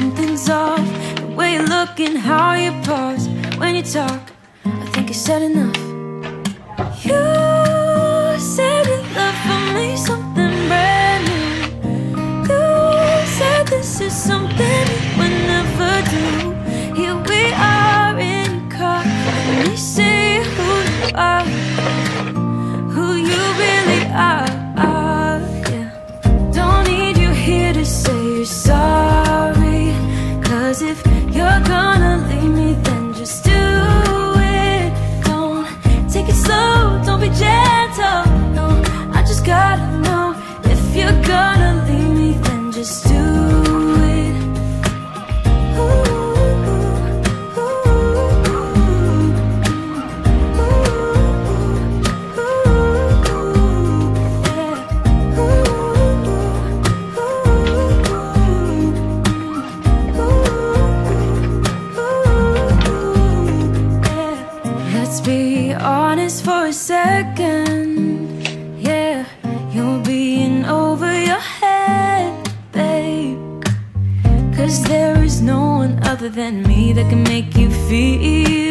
Something's off. The way you look and how you pose. When you talk I think you said enough. You said you love for me Something brand new. You said this is something you would never do. Here we are in your car Let me say who you are. Who you really are. Be honest for a second. Yeah, you're being over your head, babe. Cause there is no one other than me that can make you feel